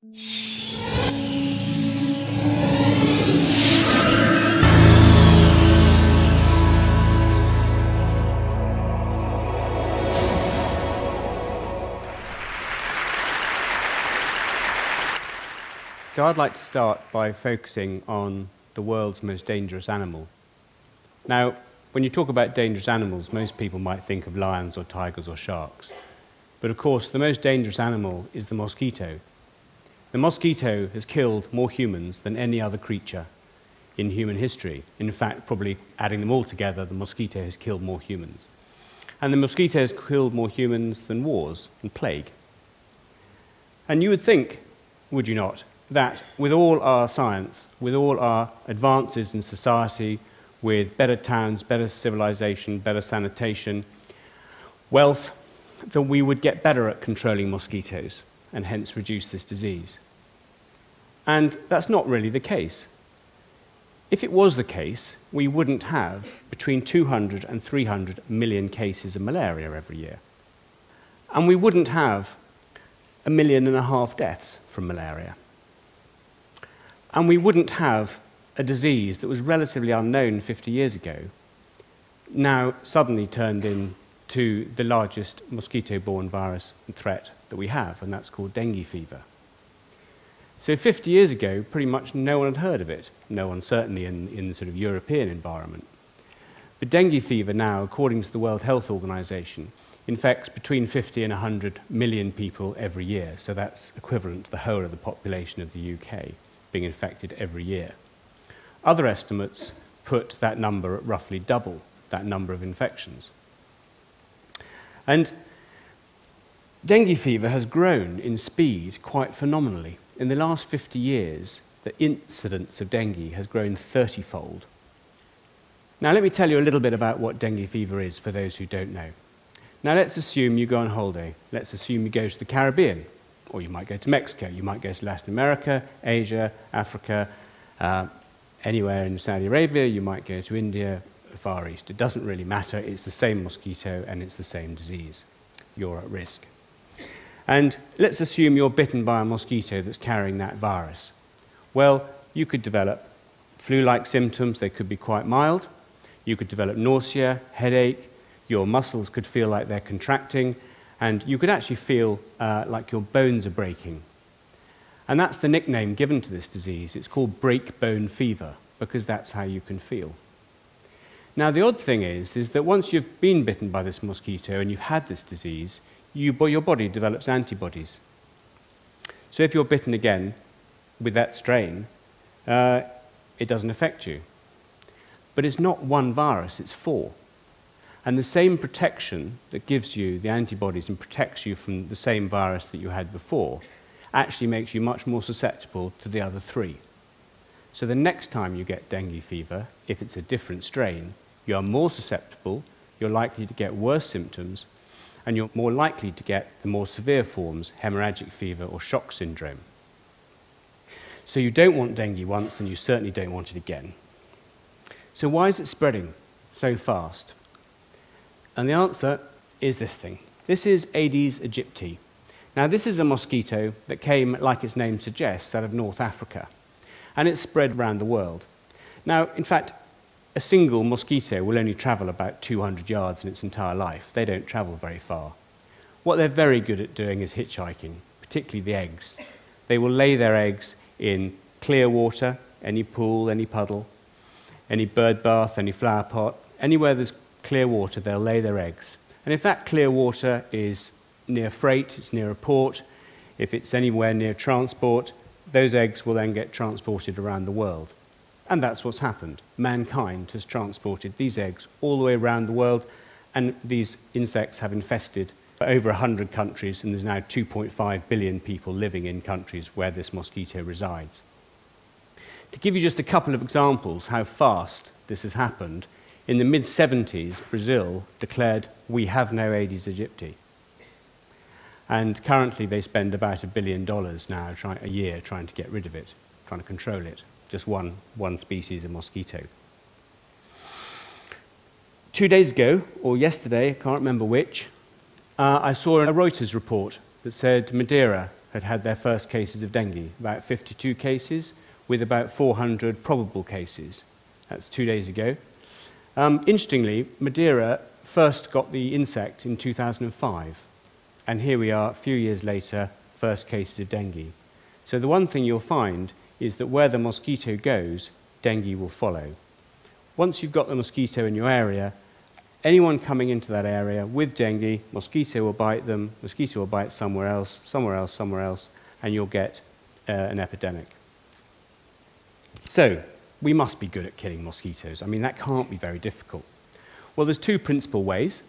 So I'd like to start by focusing on the world's most dangerous animal. Now, when you talk about dangerous animals, most people might think of lions or tigers or sharks. But of course, the most dangerous animal is the mosquito. The mosquito has killed more humans than any other creature in human history. In fact, probably adding them all together, the mosquito has killed more humans. And the mosquito has killed more humans than wars and plague. And you would think, would you not, that with all our science, with all our advances in society, with better towns, better civilization, better sanitation, wealth, that we would get better at controlling mosquitoes and hence reduce this disease. And that's not really the case. If it was the case, we wouldn't have between 200 and 300 million cases of malaria every year. And we wouldn't have a million and a half deaths from malaria. And we wouldn't have a disease that was relatively unknown 50 years ago, now suddenly turned into the largest mosquito borne virus threat that we have, and that's called dengue fever. So 50 years ago, pretty much no one had heard of it, no one certainly in, in the sort of European environment. But dengue fever now, according to the World Health Organization, infects between 50 and 100 million people every year, so that's equivalent to the whole of the population of the UK being infected every year. Other estimates put that number at roughly double that number of infections. And dengue fever has grown in speed quite phenomenally. In the last 50 years, the incidence of dengue has grown 30 fold. Now, let me tell you a little bit about what dengue fever is for those who don't know. Now, let's assume you go on holiday. Let's assume you go to the Caribbean or you might go to Mexico, you might go to Latin America, Asia, Africa, uh, anywhere in Saudi Arabia, you might go to India, Far East. It doesn't really matter, it's the same mosquito and it's the same disease. You're at risk. And let's assume you're bitten by a mosquito that's carrying that virus. Well, you could develop flu like symptoms, they could be quite mild. You could develop nausea, headache, your muscles could feel like they're contracting, and you could actually feel uh, like your bones are breaking. And that's the nickname given to this disease. It's called break bone fever, because that's how you can feel. Now, the odd thing is, is that once you've been bitten by this mosquito and you've had this disease, you, your body develops antibodies. So if you're bitten again with that strain, uh, it doesn't affect you. But it's not one virus, it's four. And the same protection that gives you the antibodies and protects you from the same virus that you had before actually makes you much more susceptible to the other three. So the next time you get dengue fever, if it's a different strain, you are more susceptible, you're likely to get worse symptoms, and you're more likely to get the more severe forms, hemorrhagic fever or shock syndrome. So you don't want dengue once, and you certainly don't want it again. So why is it spreading so fast? And the answer is this thing. This is Aedes aegypti. Now, this is a mosquito that came, like its name suggests, out of North Africa. And it's spread around the world. Now, in fact, a single mosquito will only travel about 200 yards in its entire life. They don't travel very far. What they're very good at doing is hitchhiking, particularly the eggs. They will lay their eggs in clear water, any pool, any puddle, any bird bath, any flower pot, anywhere there's clear water, they'll lay their eggs. And if that clear water is near freight, it's near a port, if it's anywhere near transport, those eggs will then get transported around the world. And that's what's happened. Mankind has transported these eggs all the way around the world, and these insects have infested over 100 countries, and there's now 2.5 billion people living in countries where this mosquito resides. To give you just a couple of examples how fast this has happened, in the mid 70s, Brazil declared, We have no Aedes aegypti. And currently, they spend about a billion dollars now try, a year trying to get rid of it, trying to control it. Just one, one species of mosquito. Two days ago, or yesterday, I can't remember which, uh, I saw a Reuters report that said Madeira had had their first cases of dengue, about 52 cases, with about 400 probable cases. That's two days ago. Um, interestingly, Madeira first got the insect in 2005, and here we are a few years later, first cases of dengue. So the one thing you'll find is that where the mosquito goes, dengue will follow. Once you've got the mosquito in your area, anyone coming into that area with dengue, mosquito will bite them, mosquito will bite somewhere else, somewhere else, somewhere else, and you'll get uh, an epidemic. So, we must be good at killing mosquitoes. I mean, that can't be very difficult. Well, there's two principal ways.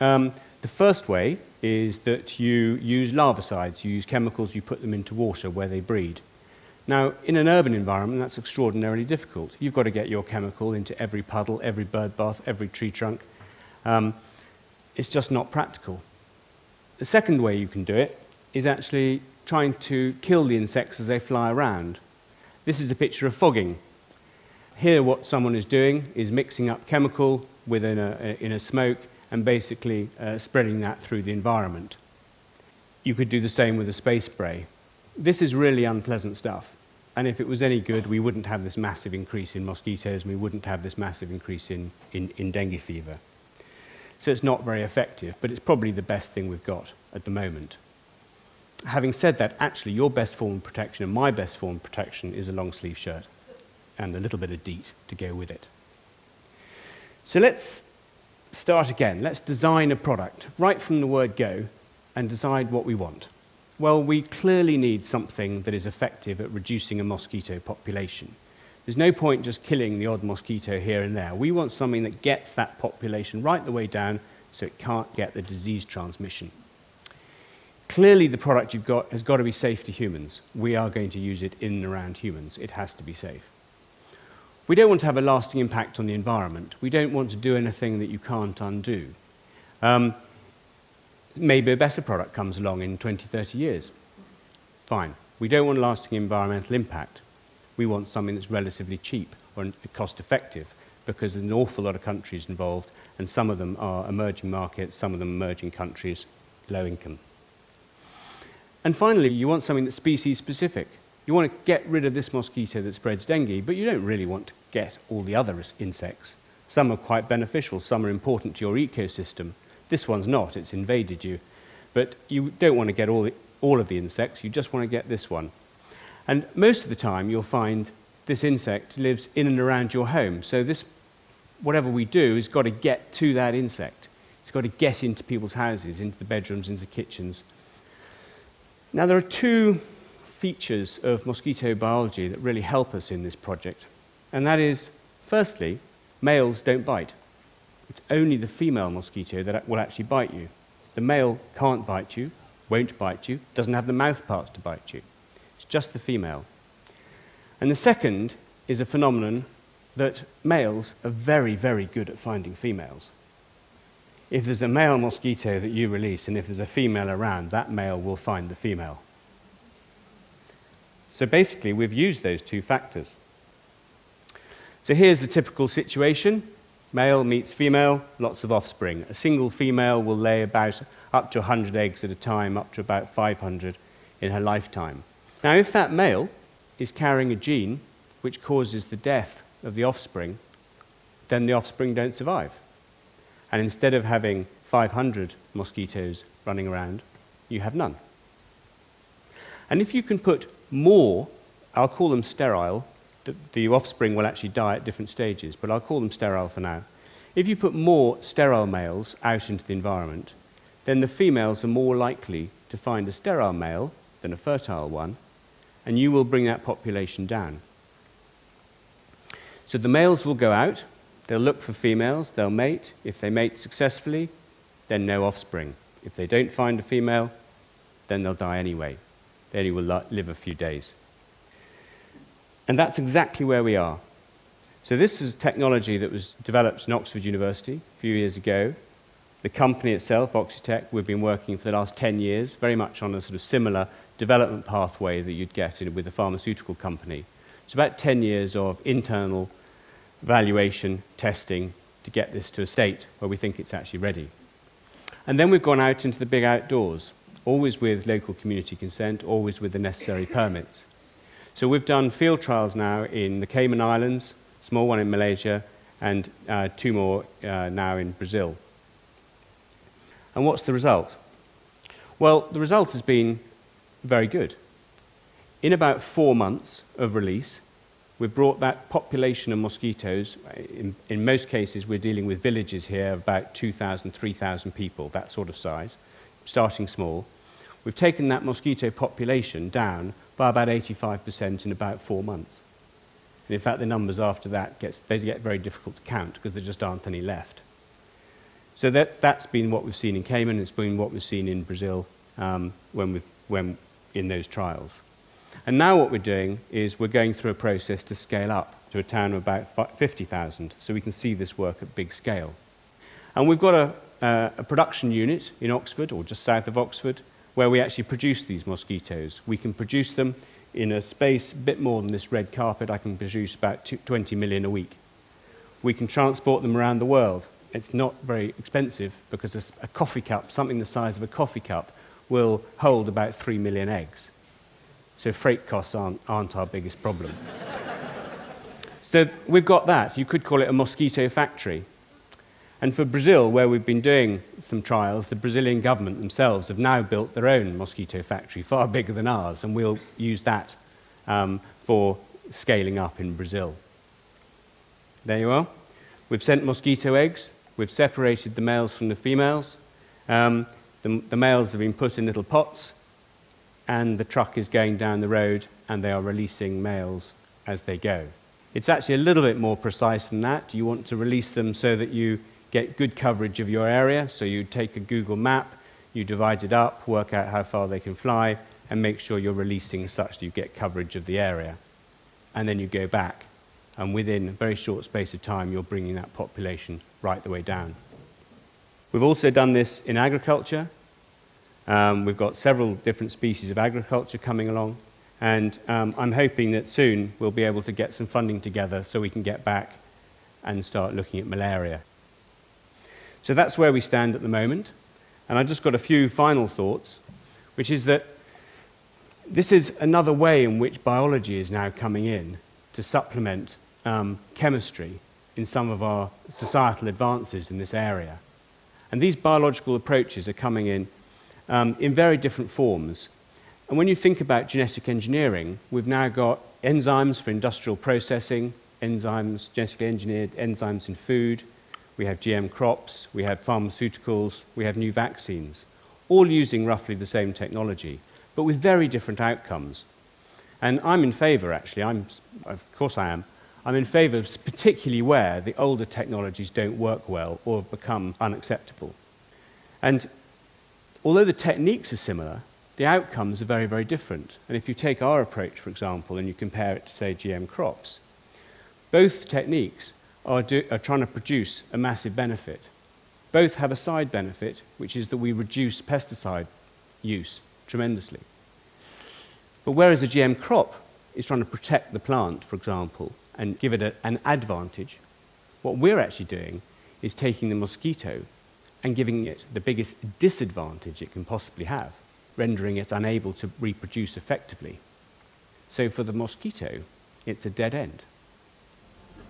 Um, the first way is that you use larvicides, you use chemicals, you put them into water where they breed. Now, in an urban environment, that's extraordinarily difficult. You've got to get your chemical into every puddle, every bird bath, every tree trunk. Um, it's just not practical. The second way you can do it is actually trying to kill the insects as they fly around. This is a picture of fogging. Here, what someone is doing is mixing up chemical within a, in a smoke and basically uh, spreading that through the environment. You could do the same with a space spray. This is really unpleasant stuff. And if it was any good, we wouldn't have this massive increase in mosquitoes and we wouldn't have this massive increase in, in, in dengue fever. So it's not very effective, but it's probably the best thing we've got at the moment. Having said that, actually, your best form of protection and my best form of protection is a long sleeve shirt and a little bit of DEET to go with it. So let's start again. Let's design a product right from the word go and decide what we want. Well, we clearly need something that is effective at reducing a mosquito population. There's no point just killing the odd mosquito here and there. We want something that gets that population right the way down so it can't get the disease transmission. Clearly, the product you've got has got to be safe to humans. We are going to use it in and around humans. It has to be safe. We don't want to have a lasting impact on the environment. We don't want to do anything that you can't undo. Um, maybe a better product comes along in 20, 30 years. Fine. We don't want lasting environmental impact. We want something that's relatively cheap or cost effective because there's an awful lot of countries involved, and some of them are emerging markets, some of them emerging countries, low income. And finally, you want something that's species specific. You want to get rid of this mosquito that spreads dengue, but you don't really want to get all the other insects. Some are quite beneficial, some are important to your ecosystem. This one's not, it's invaded you. But you don't want to get all, the, all of the insects, you just want to get this one. And most of the time, you'll find this insect lives in and around your home. So this, whatever we do, has got to get to that insect. It's got to get into people's houses, into the bedrooms, into kitchens. Now, there are two features of mosquito biology that really help us in this project. And that is, firstly, males don't bite. It's only the female mosquito that will actually bite you. The male can't bite you, won't bite you, doesn't have the mouth parts to bite you. It's just the female. And the second is a phenomenon that males are very, very good at finding females. If there's a male mosquito that you release and if there's a female around, that male will find the female. So basically, we've used those two factors. So here's the typical situation. Male meets female, lots of offspring. A single female will lay about up to 100 eggs at a time, up to about 500 in her lifetime. Now, if that male is carrying a gene which causes the death of the offspring, then the offspring don't survive. And instead of having 500 mosquitoes running around, you have none. And if you can put more, I'll call them sterile, the, the offspring will actually die at different stages, but I'll call them sterile for now. If you put more sterile males out into the environment, then the females are more likely to find a sterile male than a fertile one, and you will bring that population down. So the males will go out, they'll look for females, they'll mate. If they mate successfully, then no offspring. If they don't find a female, then they'll die anyway. They only will live a few days. And that's exactly where we are. So, this is technology that was developed in Oxford University a few years ago. The company itself, Oxitec, we've been working for the last 10 years, very much on a sort of similar development pathway that you'd get with a pharmaceutical company. It's about 10 years of internal evaluation, testing to get this to a state where we think it's actually ready. And then we've gone out into the big outdoors. always with local community consent, always with the necessary permits. So we've done field trials now in the Cayman Islands, small one in Malaysia, and uh, two more uh, now in Brazil. And what's the result? Well, the result has been very good. In about four months of release, we've brought that population of mosquitoes, in, in most cases we're dealing with villages here about 2,000, 3,000 people, that sort of size, starting small. We've taken that mosquito population down by about 85% in about four months. And in fact, the numbers after that gets, they get very difficult to count because there just aren't any left. So that, that's been what we've seen in Cayman, it's been what we've seen in Brazil um, when we've, when, in those trials. And now what we're doing is we're going through a process to scale up to a town of about 50,000 so we can see this work at big scale. And we've got a, uh, a production unit in Oxford, or just south of Oxford, where we actually produce these mosquitoes. We can produce them in a space a bit more than this red carpet, I can produce about 20 million a week. We can transport them around the world. It's not very expensive because a, coffee cup, something the size of a coffee cup, will hold about 3 million eggs. So freight costs aren't, aren't our biggest problem. so we've got that. You could call it a mosquito factory. And for Brazil, where we've been doing some trials, the Brazilian government themselves have now built their own mosquito factory, far bigger than ours, and we'll use that um, for scaling up in Brazil. There you are. We've sent mosquito eggs. We've separated the males from the females. Um, the, the males have been put in little pots, and the truck is going down the road, and they are releasing males as they go. It's actually a little bit more precise than that. You want to release them so that you get good coverage of your area. So you take a Google map, you divide it up, work out how far they can fly, and make sure you're releasing such that you get coverage of the area. And then you go back, and within a very short space of time, you're bringing that population right the way down. We've also done this in agriculture. Um, we've got several different species of agriculture coming along, and um, I'm hoping that soon we'll be able to get some funding together so we can get back and start looking at malaria. So that's where we stand at the moment. And I've just got a few final thoughts, which is that this is another way in which biology is now coming in to supplement um, chemistry in some of our societal advances in this area. And these biological approaches are coming in um, in very different forms. And when you think about genetic engineering, we've now got enzymes for industrial processing, enzymes, genetically engineered enzymes in food, we have GM crops, we have pharmaceuticals, we have new vaccines, all using roughly the same technology, but with very different outcomes. And I'm in favour, actually, I'm, of course I am, I'm in favour of particularly where the older technologies don't work well or become unacceptable. And although the techniques are similar, the outcomes are very, very different. And if you take our approach, for example, and you compare it to, say, GM crops, both techniques are, do, are trying to produce a massive benefit. Both have a side benefit, which is that we reduce pesticide use tremendously. But whereas a GM crop is trying to protect the plant, for example, and give it a, an advantage, what we're actually doing is taking the mosquito and giving it the biggest disadvantage it can possibly have, rendering it unable to reproduce effectively. So for the mosquito, it's a dead end.